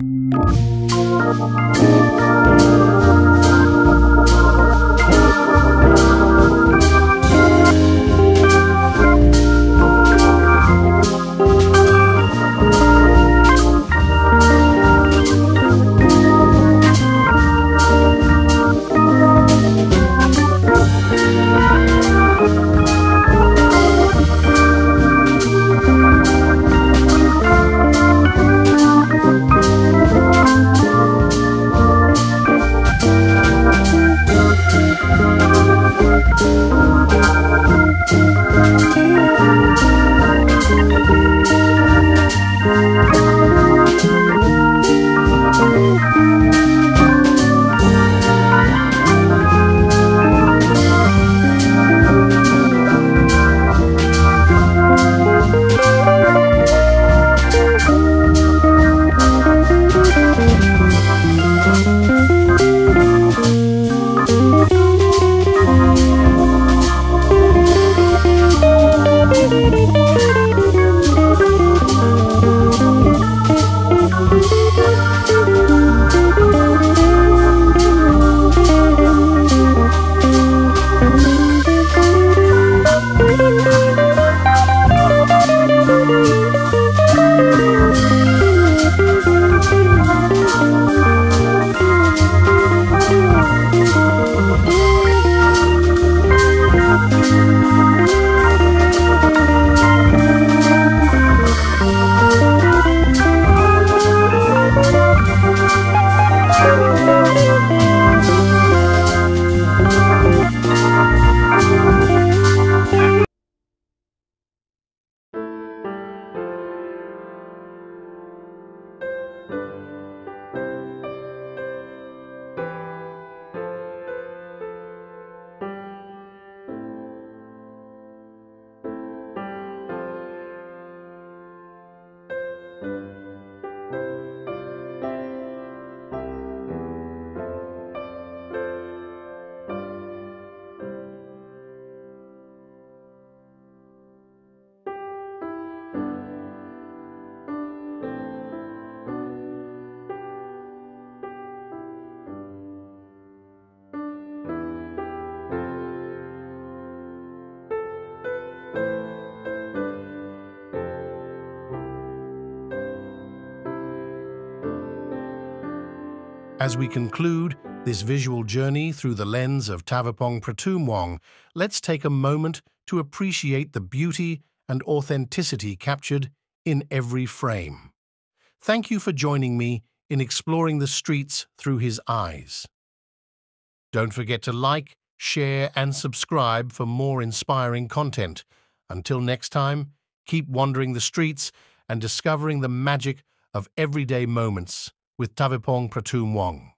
Thank you. As we conclude this visual journey through the lens of Tavepong Pratoomwong, let's take a moment to appreciate the beauty and authenticity captured in every frame. Thank you for joining me in exploring the streets through his eyes. Don't forget to like, share and subscribe for more inspiring content. Until next time, keep wandering the streets and discovering the magic of everyday moments with Tavepong Pratoomwong.